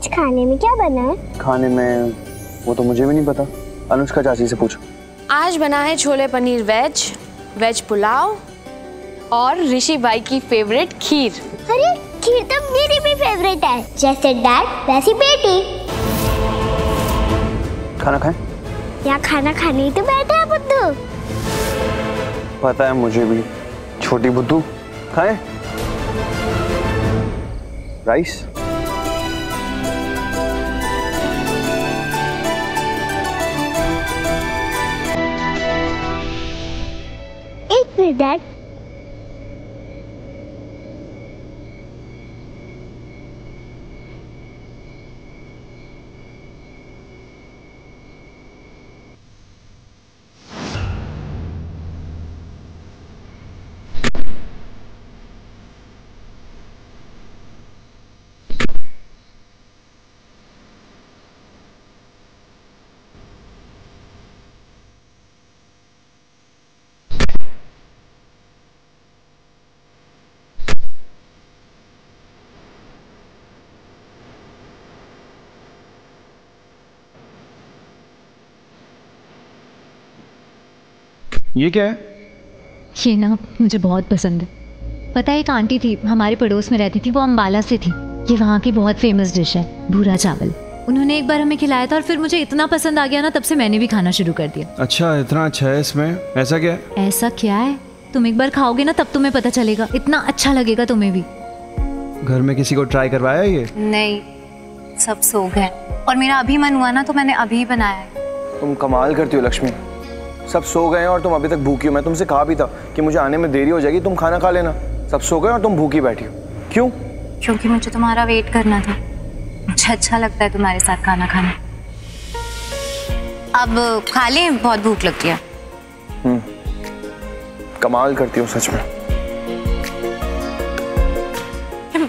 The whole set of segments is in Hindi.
आज खाने में क्या बना है? खाने में वो तो मुझे भी नहीं पता। अनुष्का चाची से पूछो। आज बना है छोले पनीर वेज वेज पुलाव और ऋषि भाई की फेवरेट खीर। अरे खीर तो मेरी भी फेवरेट है। जैसे डैड वैसी बेटी। खाना खाए? यहाँ खाना खाने ही तो बैठा है बुद्धू। पता है मुझे भी। छोटी बुद्धू खाए? राइस? एक मिनट ये क्या है? ये ना मुझे बहुत पसंद है। पता है एक आंटी थी हमारे पड़ोस में रहती थी वो अम्बाला से थी। ये वहाँ की बहुत फ़ेमस डिश है भूरा चावल। उन्होंने एक बार हमें खिलाया था और फिर मुझे इतना पसंद आ गया ना तब से मैंने भी खाना शुरू कर दिया। अच्छा इतना अच्छा है इसमें। ऐसा क्या है? ऐसा क्या है? तुम एक बार खाओगे ना तब तुम्हें पता चलेगा। इतना अच्छा लगेगा तुम्हें भी। घर में किसी को ट्राई करवाया ये? नहीं सब सो गए। और मेरा अभी मन हुआ ना तो मैंने अभी बनाया है। तुम कमाल करती हो लक्ष्मी। सब सो गए हैं और तुम अभी तक भूखी हो। मैं तुमसे कहा भी था कि मुझे आने में देरी हो जाएगी तुम खाना खा लेना। सब सो गए और तुम भूखी बैठी हो। क्यों? क्योंकि मुझे तुम्हारा वेट करना था। मुझे अच्छा लगता है तुम्हारे साथ खाना खाना। अब खा लें बहुत भूख लगती है कमाल करती हो सच में।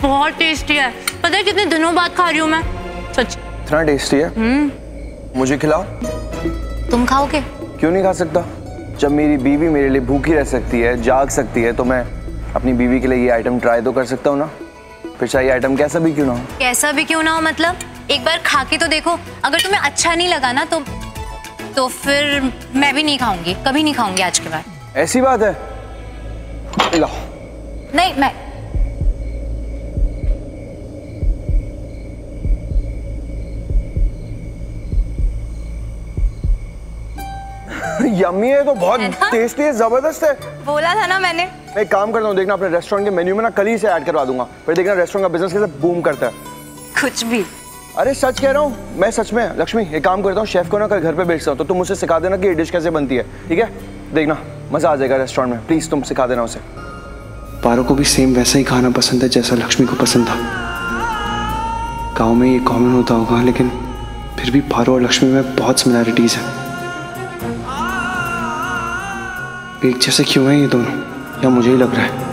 बहुत टेस्टी है। पता है कितने दिनों बाद खा रही हूँ मैं? सच। इतना टेस्टी है? मुझे खिलाओ। तुम खाओगे? क्यों नहीं खा सकता? जब मेरी बीवी मेरे लिए भूखी रह सकती है जाग सकती है तो मैं अपनी बीवी के लिए ये आइटम ट्राई तो कर सकता हूँ ना? फिर चाहे आइटम कैसा भी क्यों ना हो। कैसा भी क्यों ना हो मतलब एक बार खा के तो देखो अगर तुम्हें अच्छा नहीं लगा ना तो तो फिर मैं भी नहीं खाऊँगी कभी नहीं खाऊँगी आज के बाद। ऐसी बात है? नहीं मैं यम्मी है तो बहुत टेस्टी है ज़बरदस्त है। बोला था ना मैंने। मैं काम करता हूँ देखना अपने रेस्टोरेंट के मेन्यू में ना कल ही से ऐड करवा दूँगा। फिर देखना रेस्टोरेंट का बिज़नेस कैसे बूम करता है। कुछ भी। अरे सच कह रहा हूँ मैं सच में लक्ष्मी एक काम करता हूँ शेफ को ना कल घर पे भेजता हूँ तो तुम मुझे सिखा देना कि ये डिश कैसे बनती है ठीक है? देखना मज़ा आ जाएगा रेस्टोरेंट में। प्लीज़ तुम सिखा देना उसे। पारो को भी सेम वैसा ही खाना पसंद है जैसा लक्ष्मी को पसंद था। गाँव में ये कॉमन होता होगा लेकिन फिर भी पारो और लक्ष्मी में बहुत सिमिलैरिटीज है। एक जैसे क्यों हैं ये दोनों? या मुझे ही लग रहा है?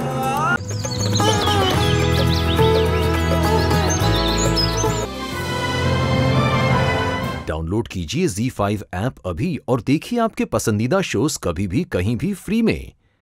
डाउनलोड कीजिए Z5 ऐप अभी और देखिए आपके पसंदीदा शोज़ कभी भी कहीं भी फ्री में।